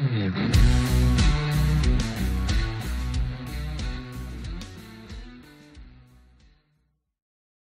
Mm-hmm.